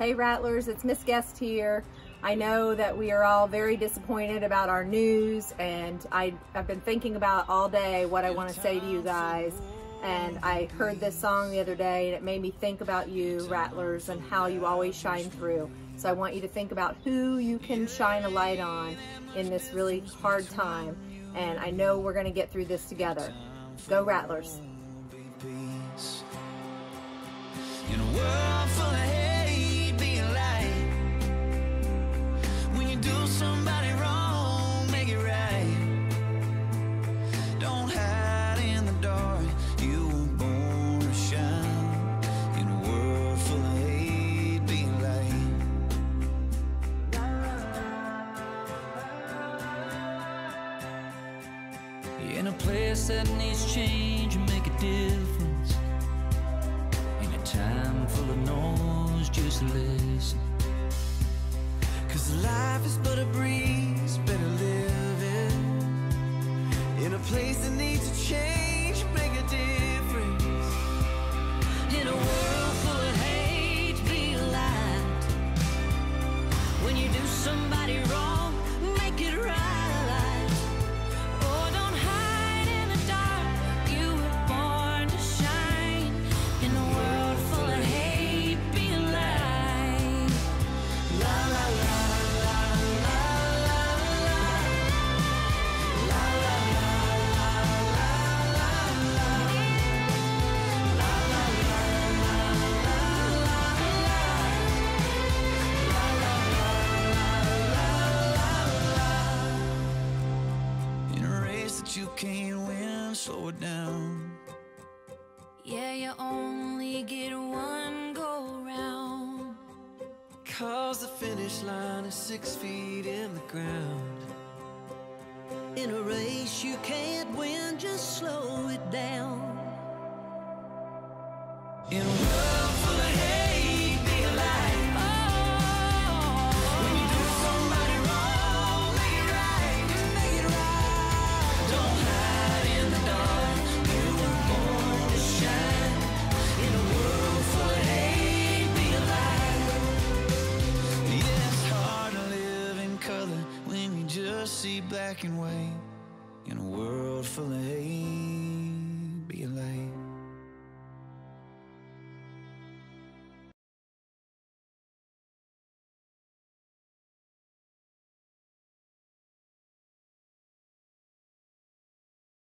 Hey Rattlers, it's Miss Guest here. I know that we are all very disappointed about our news and I, have been thinking about all day what I want to say to you guys and I heard this song the other day and it made me think about you Rattlers and how you always shine through. So I want you to think about who you can shine a light on in this really hard time and I know we're going to get through this together. Go Rattlers. In a place that needs change and make a difference. In a time full of noise, just listen. Cause life is but a breeze, better live it. In a place that needs a change, make a difference. In a world full of hate, be a light. When you do somebody you can't win, slow it down. Yeah, you only get one go round. Cause the finish line is six feet in the ground. In a race you can't win, just slow it down. Black and white. In a world full of hate.